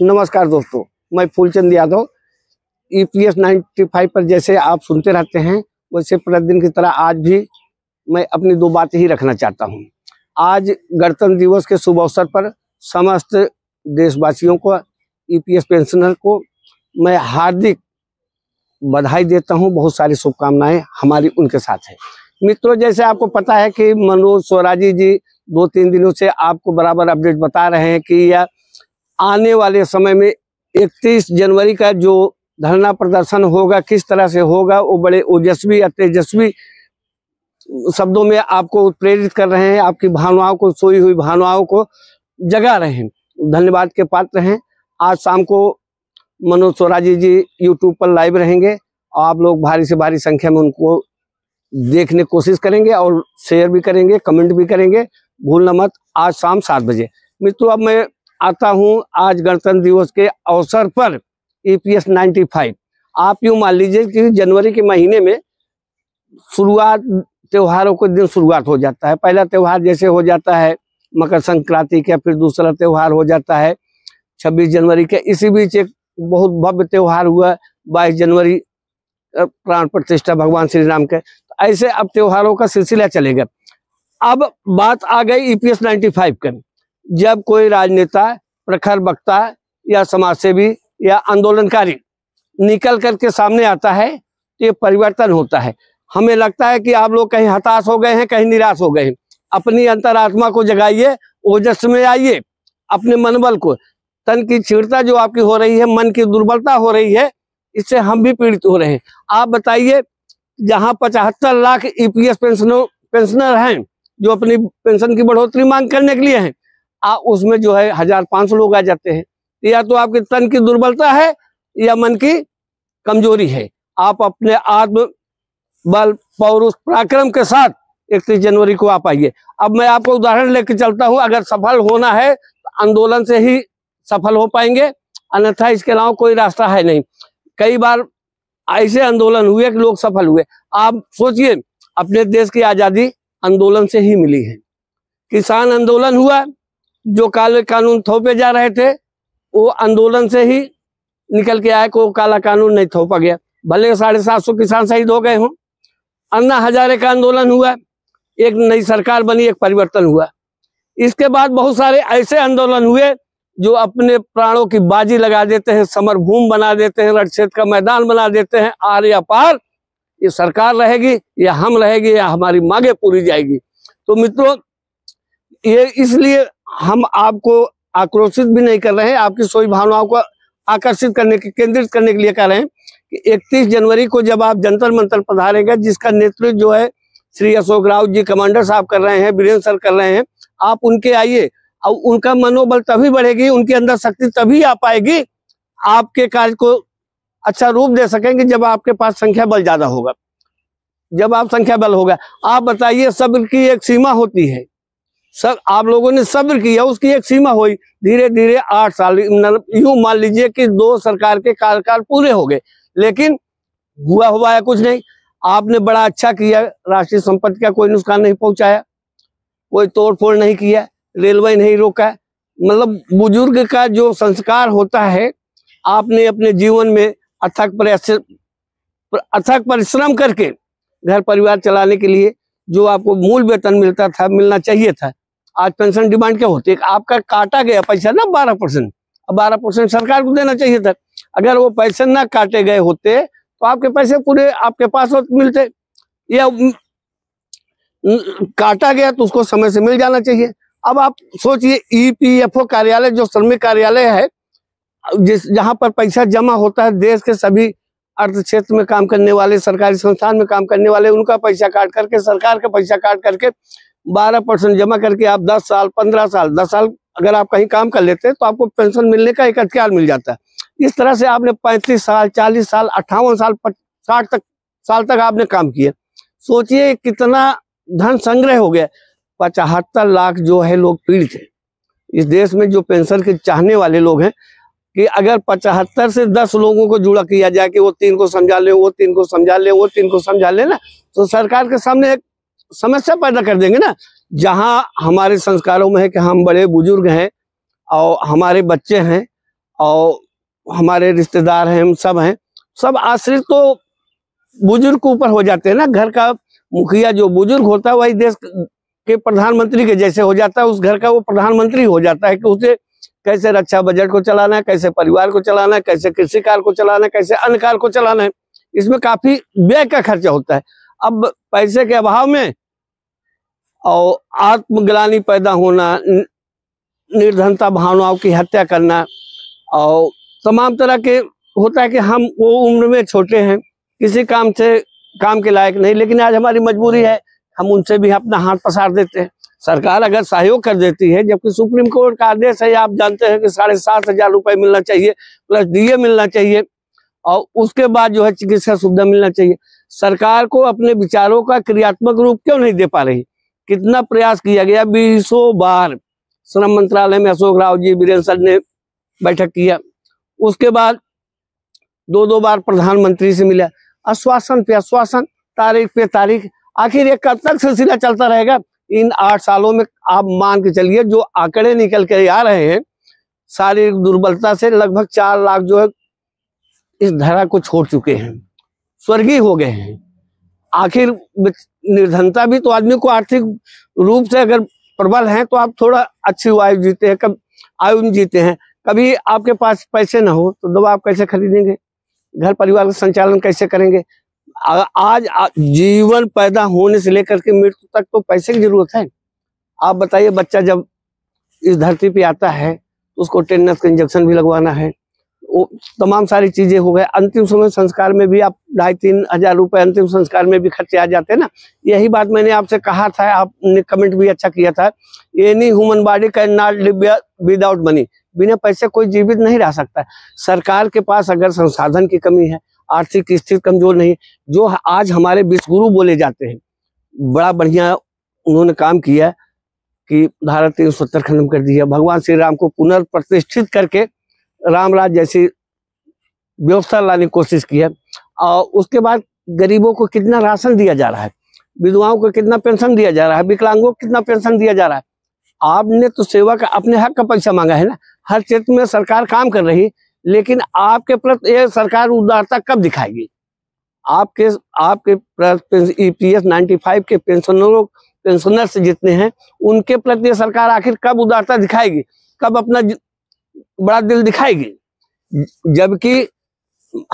नमस्कार दोस्तों, मैं Phoolchand Yadav E P S EPS 95 पर जैसे आप सुनते रहते हैं, वैसे प्रतिदिन की तरह आज भी मैं अपनी दो बात ही रखना चाहता हूँ। आज गणतंत्र दिवस के शुभ अवसर पर समस्त देशवासियों को ईपीएस पेंशनर को मैं हार्दिक बधाई देता हूँ, बहुत सारी शुभकामनाएँ हमारी उनके साथ है मित्रों, जैसे आपको पता है कि मनोज स्वराजी जी दो तीन दिनों से आपको बराबर अपडेट बता रहे हैं कि यह आने वाले समय में 31 जनवरी का जो धरना प्रदर्शन होगा, किस तरह से होगा, वो बड़े ओजस्वी या तेजस्वी शब्दों में आपको प्रेरित कर रहे हैं, आपकी भावनाओं को, सोई हुई भावनाओं को जगा रहे हैं। धन्यवाद के पात्र हैं। आज शाम को मनोज स्वराजी जी यूट्यूब पर लाइव रहेंगे और आप लोग भारी से भारी संख्या में उनको देखने की कोशिश करेंगे और शेयर भी करेंगे कमेंट भी करेंगे। भूलना मत, आज शाम सात बजे। मित्रों, अब मैं आता हूँ आज गणतंत्र दिवस के अवसर पर ईपीएस 95 आप यूँ मान लीजिए कि जनवरी के महीने में शुरुआत, त्योहारों के दिन शुरुआत हो जाता है। पहला त्योहार जैसे हो जाता है मकर संक्रांति का, फिर दूसरा त्योहार हो जाता है 26 जनवरी का। इसी बीच एक बहुत भव्य त्योहार हुआ 22 जनवरी प्राण प्रतिष्ठा भगवान श्री राम के। तो ऐसे अब त्योहारों का सिलसिला चलेगा। अब बात आ गई ईपीएस 95 का। जब कोई राजनेता, प्रखर वक्ता या समाजसेवी या आंदोलनकारी निकल करके सामने आता है तो ये परिवर्तन होता है। हमें लगता है कि आप लोग कहीं हताश हो गए हैं, कहीं निराश हो गए हैं। अपनी अंतरात्मा को जगाइए, ओजस में आइए, अपने मनबल को। तन की छीड़ता जो आपकी हो रही है, मन की दुर्बलता हो रही है, इससे हम भी पीड़ित हो रहे हैं। आप बताइए, जहाँ पचहत्तर लाख ईपीएस पेंशनर पेंशनर हैं, जो अपनी पेंशन की बढ़ोतरी मांग करने के लिए हैं आ उसमें जो है हज़ार पाँच सौ लोग आ जाते हैं। या तो आपके तन की दुर्बलता है या मन की कमज़ोरी है। आप अपने आत्म बल पौरुष पराक्रम के साथ इकतीस जनवरी को आप आइए। अब मैं आपको उदाहरण लेकर चलता हूँ। अगर सफल होना है तो आंदोलन से ही सफल हो पाएँगे। अन्यथा इसके अलावा कोई रास्ता है नहीं। कई बार ऐसे आंदोलन हुए कि लोग सफल हुए। आप सोचिए, अपने देश की आज़ादी आंदोलन से ही मिली है। किसान आंदोलन हुआ जो काले कानून थोपे जा रहे थे, वो आंदोलन से ही निकल के आए को काला कानून नहीं थोपा गया। भले साढ़े सात सौ किसान शहीद हो गए हों। अन्ना हजारे का आंदोलन हुआ, एक नई सरकार बनी, एक परिवर्तन हुआ। इसके बाद बहुत सारे ऐसे आंदोलन हुए, जो अपने प्राणों की बाजी लगा देते हैं समर भूमि बना देते हैं रणक्षेत्र का मैदान बना देते हैं, आर या पार, ये सरकार रहेगी, या हम रहेगी, या हमारी मांगे पूरी जाएगी। तो मित्रों, ये इसलिए हम आपको आक्रोशित भी नहीं कर रहे हैं, आपकी सोई भावनाओं को आकर्षित करने के, केंद्रित करने के लिए कह रहे हैं कि 31 जनवरी को जब आप जंतर मंतर पधारेंगे, जिसका नेतृत्व जो है श्री अशोक राउत जी कमांडर साहब कर रहे हैं, बीरेन्द्र सर कर रहे हैं, आप उनके आइए और उनका मनोबल तभी बढ़ेगी, उनके अंदर शक्ति तभी आ पाएगी, आपके कार्य को अच्छा रूप दे सकेंगे जब आपके पास संख्या बल ज़्यादा होगा। जब आप संख्या बल होगा आप बताइए सब्र की एक सीमा होती है। सब आप लोगों ने सब्र किया, उसकी एक सीमा हुई। धीरे धीरे आठ साल यूँ मान लीजिए कि दो सरकार के कार्यकाल पूरे हो गए, लेकिन हुआ हुआ है कुछ नहीं। आपने बड़ा अच्छा किया, राष्ट्रीय संपत्ति का कोई नुकसान नहीं पहुँचाया, कोई तोड़ फोड़ नहीं किया, रेलवे नहीं रोका। मतलब बुज़ुर्ग का जो संस्कार होता है, आपने अपने जीवन में अथक अथक परिश्रम करके घर परिवार चलाने के लिए जो आपको मूल वेतन मिलता था, मिलना चाहिए था आज पेंशन डिमांड क्या होती है? आपका काटा गया पैसा ना बारह परसेंट। अब बारह परसेंट सरकार को देना चाहिए था। अगर वो पैसे ना काटे गए होते तो आपके पैसे पूरे आपके पास मिलते। या काटा गया तो उसको समय से मिल जाना चाहिए। अब आप सोचिए ईपीएफओ कार्यालय, जो श्रमिक कार्यालय है, जिस, जहाँ पर पैसा जमा होता है, देश के सभी अर्थ क्षेत्र में काम करने वाले, सरकारी संस्थान में काम करने वाले, उनका पैसा काट करके, सरकार का पैसा काट करके बारह परसेंट जमा करके आप दस साल, पंद्रह साल, दस साल अगर आप कहीं काम कर लेते हैं तो आपको पेंशन मिलने का एक अधिकार मिल जाता है। इस तरह से आपने पैंतीस साल, चालीस साल, अट्ठावन साल साठ तक, साल तक आपने काम किया। सोचिए कितना धन संग्रह हो गया। पचहत्तर लाख जो है लोग पीड़ित है। इस देश में जो पेंशन के चाहने वाले लोग हैं, कि अगर पचहत्तर से दस लोगों को जुड़ा किया जाए कि वो तीन को समझा ले, वो तीन को समझा ले, वो तीन को समझा ले ना तो सरकार के सामने एक समस्या पैदा कर देंगे ना। जहाँ हमारे संस्कारों में है कि हम बड़े बुज़ुर्ग हैं और हमारे बच्चे हैं और हमारे रिश्तेदार हैं, हम सब हैं, सब आश्रित तो बुज़ुर्ग के ऊपर हो जाते हैं ना। घर का मुखिया जो बुज़ुर्ग होता है, वही देश के प्रधानमंत्री के जैसे हो जाता है। उस घर का वो प्रधानमंत्री हो जाता है कि उसे कैसे रक्षा बजट को चलाना है, कैसे परिवार को चलाना है, कैसे कृषि कार्य को चलाना है, कैसे अन्य कार्य को चलाना है। इसमें काफ़ी व्यय का खर्चा होता है। अब पैसे के अभाव में और आत्मग्लानी पैदा होना निर्धनता भावनाओं की हत्या करना और तमाम तरह के, होता है कि हम वो उम्र में छोटे हैं, किसी काम से, काम के लायक नहीं, लेकिन आज हमारी मजबूरी है, हम उनसे भी अपना हाथ पसार देते हैं। सरकार अगर सहयोग कर देती है, जबकि सुप्रीम कोर्ट का आदेश है, आप जानते हैं कि साढ़े सात हज़ार रुपए मिलना चाहिए, प्लस डीए मिलना चाहिए, और उसके बाद जो है चिकित्सा सुविधा मिलना चाहिए। सरकार को अपने विचारों का क्रियात्मक रूप क्यों नहीं दे पा रही? कितना प्रयास किया गया? बीसों बार श्रम मंत्रालय में अशोक राव जी वीरेंद्र सर ने बैठक किया। उसके बाद दो दो बार प्रधानमंत्री से मिला। आश्वासन पे आश्वासन, तारीख पे तारीख। आखिर ये कब तक सिलसिला चलता रहेगा? इन आठ सालों में आप मान के चलिए, जो आंकड़े निकल के आ रहे हैं, शारीरिक दुर्बलता से लगभग चार लाख जो है, इस धरा को छोड़ चुके हैं। स्वर्गीय हो गए हैं। आखिर निर्धनता भी तो आदमी को आर्थिक रूप से अगर प्रबल है तो आप थोड़ा अच्छी आयु जीते हैं कब आयु जीते हैं। कभी आपके पास पैसे ना हो तो दवा आप कैसे खरीदेंगे? घर परिवार का संचालन कैसे करेंगे? आ, आज आ, जीवन पैदा होने से लेकर के मृत्यु तक तो पैसे की ज़रूरत है। आप बताइए बच्चा जब इस धरती पे आता है तो उसको टेनस का इंजेक्शन भी लगवाना है। तमाम सारी चीज़ें हो गए। अंतिम समय संस्कार में भी आप ढाई तीन हज़ार रुपए अंतिम संस्कार में भी खर्चे आ जाते हैं ना। यही बात मैंने आपसे कहा था, आपने कमेंट भी अच्छा किया था। Any human body can not live without money बिना पैसे कोई जीवित नहीं रह सकता। सरकार के पास अगर संसाधन की कमी है, आर्थिक स्थिति कमज़ोर नहीं, जो आज हमारे विश्वगुरु बोले जाते हैं, बड़ा बढ़िया उन्होंने काम किया कि भारत तीन सत्तर खत्म कर दिया। भगवान श्री राम को पुनर्प्रतिष्ठित करके रामराज जैसी व्यवस्था लाने की कोशिश की है। और उसके बाद गरीबों को कितना राशन दिया जा रहा है? विधवाओं को कितना पेंशन दिया जा रहा है? विकलांगों को कितना पेंशन दिया जा रहा है? आपने तो सेवा का, अपने हक का पैसा मांगा है ना? हर क्षेत्र में सरकार काम कर रही, लेकिन आपके प्रति, ये सरकार उदारता कब दिखाएगी? आपके आपके ईपीएस नाइन्टी फाइव के पेंशनरों पेंशनर्स जितने हैं, उनके प्रति सरकार आखिर कब उदारता दिखाएगी? कब अपना बड़ा दिल दिखाएगी। जबकि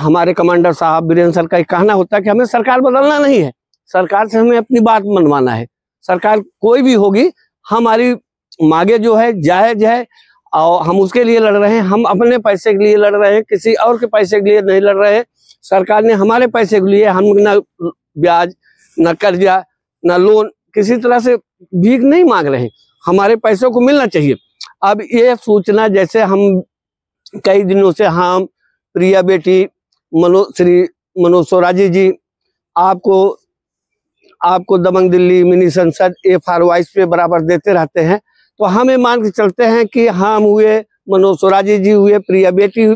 हमारे कमांडर साहब वीरेंद्र सर का कहना होता है कि हमें सरकार बदलना नहीं है। सरकार से हमें अपनी बात मनवाना है। सरकार कोई भी होगी, हमारी मांगे जो है, जायज़ है, और हम उसके लिए लड़ रहे हैं। हम अपने पैसे के लिए लड़ रहे हैं, किसी और के पैसे के लिए नहीं लड़ रहे हैं। सरकार ने हमारे पैसे के लिए हम न ब्याज, न कर्जा, न लोन किसी तरह से भीख नहीं मांग रहे हैं। हमारे पैसों को मिलना चाहिए। अब ये सूचना जैसे हम कई दिनों से हम प्रिया बेटी, मनो, श्री मनोज सोराजी जी, आपको आपको Dabang Delhi mini Sansad F R vice पे बराबर देते रहते हैं। तो हम मान के चलते हैं कि हम हुए, मनोज सोराजी जी हुए, प्रिया बेटी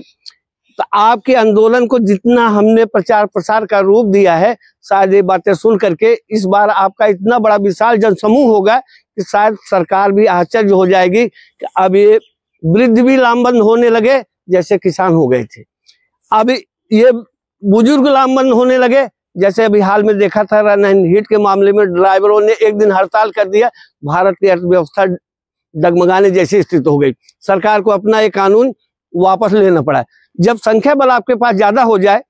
तो आपके आंदोलन को जितना हमने प्रचार प्रसार का रूप दिया है, शायद ये बातें सुन करके इस बार आपका इतना बड़ा विशाल जनसमूह होगा कि शायद सरकार भी आश्चर्य हो जाएगी कि अब ये वृद्ध भी लामबंद होने लगे, जैसे किसान हो गए थे। अब ये बुज़ुर्ग लामबंद होने लगे, जैसे अभी हाल में देखा था हिट के मामले में ड्राइवरों ने एक दिन हड़ताल कर दिया, भारत की अर्थव्यवस्था डगमगाने जैसी स्थिति हो गई। सरकार को अपना ये कानून वापस लेना पड़ा। जब संख्या बल आपके पास ज़्यादा हो जाए,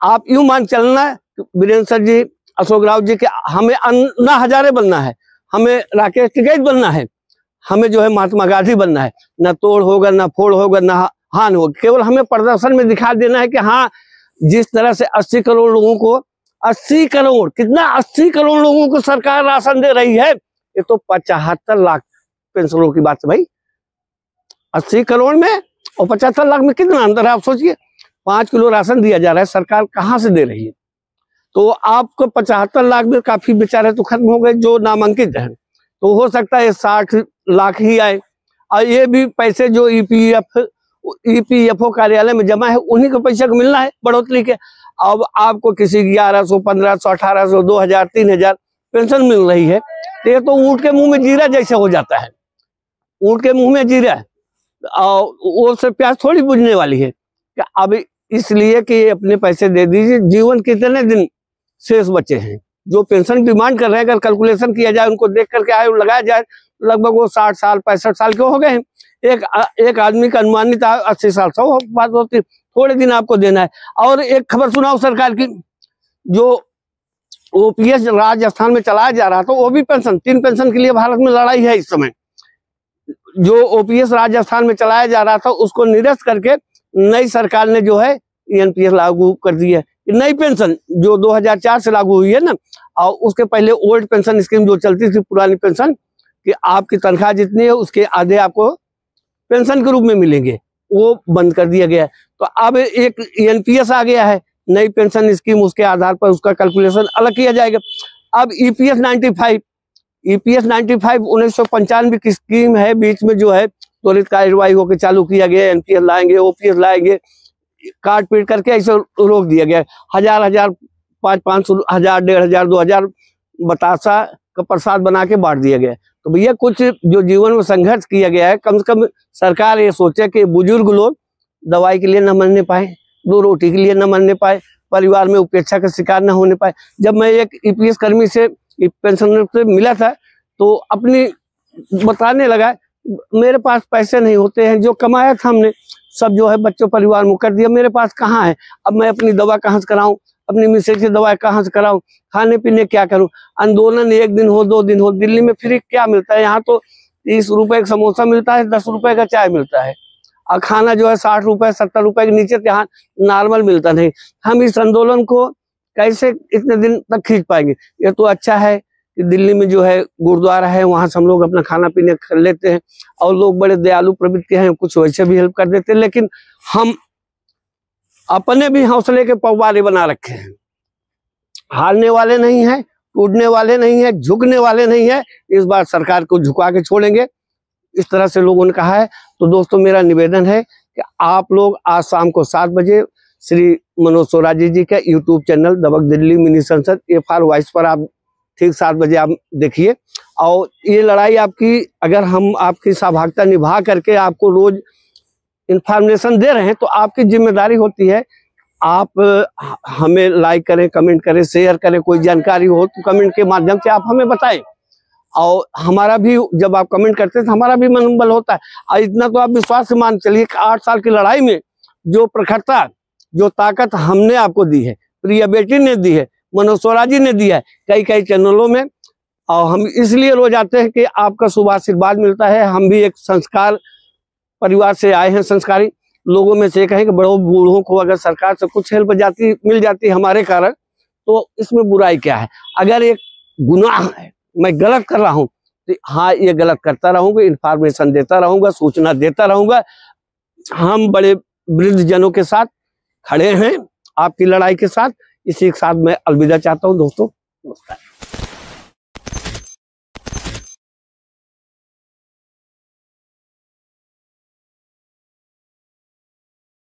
आप यूँ मान चलना वीरेंद्र सर जी, अशोक राव जी के हमें अन्ना हजारे बनना है। हमें राकेश टिकैत बनना है। हमें जो है महात्मा गांधी बनना है। न तोड़ होगा, न फोड़ होगा, न हान होगा। केवल हमें प्रदर्शन में दिखा देना है कि हाँ जिस तरह से 80 करोड़ लोगों को 80 करोड़, कितना 80 करोड़ लोगों को सरकार राशन दे रही है, ये तो पचहत्तर लाख पेंशनरों की बात है भाई। अस्सी करोड़ में और पचहत्तर लाख में कितना अंतर है, आप सोचिए। पाँच किलो राशन दिया जा रहा है, सरकार कहाँ से दे रही है? तो आपको पचहत्तर लाख में काफ़ी बेचारे तो खत्म हो गए जो नामांकित है। तो हो सकता है साठ लाख ही आए। और ये भी पैसे जो ईपीएफ ईपीएफओ कार्यालय में जमा है, उन्हीं को पैसे को मिलना है बढ़ोतरी के। अब आपको किसी ग्यारह सौ, पंद्रह सौ, अठारह सौ, दो हज़ार, तीन हज़ार पेंशन मिल रही है तो ये तो ऊँट के मुँह में जीरा जैसे हो जाता है। ऊँट के मुँह में जीरा और वो से प्यास थोड़ी बुझने वाली है अब इसलिए कि अपने पैसे दे दीजिए, जीवन कितने दिन शेष बचे हैं। जो पेंशन डिमांड कर रहे हैं, अगर कैलकुलेशन किया जाए, उनको देख करके आए लगाया जाए, लगभग वो साठ साल, पैंसठ साल के हो गए हैं। एक एक आदमी का अनुमानित अस्सी साल, सौ बात होती थोड़े दिन आपको देना है। और एक खबर सुनाओ सरकार की, जो ओपीएस राजस्थान में चलाया जा रहा था, वो भी पेंशन, तीन पेंशन के लिए भारत में लड़ाई है इस समय। जो ओपीएस राजस्थान में चलाया जा रहा था, उसको निरस्त करके नई सरकार ने जो है एनपीएस लागू कर दी है। नई पेंशन जो 2004 से लागू हुई है ना, और उसके पहले ओल्ड पेंशन स्कीम जो चलती थी, पुरानी पेंशन, कि आपकी तनख्वाह जितनी है, उसके आधे आपको पेंशन के रूप में मिलेंगे। वो बंद कर दिया गया है। तो अब एक एनपीएस आ गया है, नई पेंशन स्कीम, उसके आधार पर उसका कैलकुलेशन अलग किया जाएगा। अब ईपीएस 95 ईपीएस 95 उन्नीस सौ की स्कीम है, बीच में जो है, त्वरित कार्यवाही होकर चालू किया गया एनपीएस लाएँगे ओपीएस लाएँगे। काट पीट करके ऐसे रोक दिया गया। हज़ार हज़ार, पाँच पाँच सौ, हज़ार, डेढ़ हज़ार, दो हज़ार बतासा का प्रसाद बना के बांट दिया गया। तो भैया, कुछ जो जीवन में संघर्ष किया गया है, कम से कम सरकार ये सोचे कि बुज़ुर्ग लोग दवाई के लिए न मरने पाए, दो रोटी के लिए न मरने पाए, परिवार में उपेक्षा का शिकार न होने पाए। जब मैं एक ईपीएस कर्मी से पेंशन से मिला था तो अपनी बताने लगा, मेरे पास पैसे नहीं होते हैं, जो कमाया था हमने सब जो है बच्चों, परिवार में कर दिया। मेरे पास कहाँ है? अब मैं अपनी दवा कहाँ से कराऊँ? अपनी मिसेज की दवा कहाँ से कराऊँ? खाने पीने क्या करूँ? आंदोलन एक दिन हो, दो दिन हो, दिल्ली में फ्री क्या मिलता है? यहाँ तो तीस रुपए का समोसा मिलता है, दस रुपए का चाय मिलता है। और खाना जो है साठ रुपए, सत्तर रुपए के नीचे यहाँ नॉर्मल मिलता नहीं। हम इस आंदोलन को कैसे इतने दिन तक खींच पाएँगे? ये तो अच्छा है। दिल्ली में जो है गुरुद्वारा है, वहाँ से हम लोग अपना खाना पीने कर लेते हैं और लोग बड़े दयालु प्रवृत्ति हैं, कुछ वैसे भी हेल्प कर देते हैं, लेकिन हम अपने भी हौसले के पौवारे बना रखे हैं। हारने वाले नहीं है टूटने वाले नहीं है, झुकने वाले नहीं है, इस बार सरकार को झुका के छोड़ेंगे। इस तरह से लोगों ने कहा है। तो दोस्तों, मेरा निवेदन है कि आप लोग आज शाम को सात बजे श्री मनोज सोराजी जी का यूट्यूब चैनल दबक Delhi mini Sansad F R vice पर आप ठीक सात बजे आप देखिए। और ये लड़ाई आपकी, अगर हम आपकी सहभागिता निभा करके आपको रोज इंफॉर्मेशन दे रहे हैं तो आपकी ज़िम्मेदारी होती है। आप, हमें लाइक करें कमेंट करें शेयर करें, कोई जानकारी हो तो कमेंट के माध्यम से आप हमें बताएँ। और हमारा भी, जब आप कमेंट करते हैं तो हमारा भी मनोबल होता है। और इतना तो आप विश्वास से मान चलिए कि आठ साल की लड़ाई में जो प्रखरता, जो ताकत हमने आपको दी है, प्रिया बेटी ने दी है मनोज स्वराजी ने दिया है कई कई चैनलों में। और हम इसलिए रोज आते हैं कि आपका शुभ आशीर्वाद मिलता है। हम भी एक संस्कार, परिवार से आए हैं संस्कारी। लोगों में से कहें कि बड़ों, बूढ़ों को अगर सरकार से कुछ हेल्प जाती, मिल जाती हमारे कारण तो इसमें बुराई क्या है? अगर एक गुनाह है, मैं गलत कर रहा हूँ तो हाँ ये गलत करता रहूँगा इन्फॉर्मेशन देता रहूँगा, सूचना देता रहूँगा। हम बड़े वृद्ध जनों के साथ खड़े हैं, आपकी लड़ाई के साथ। इसी के साथ मैं अलविदा चाहता हूँ दोस्तों। नमस्कार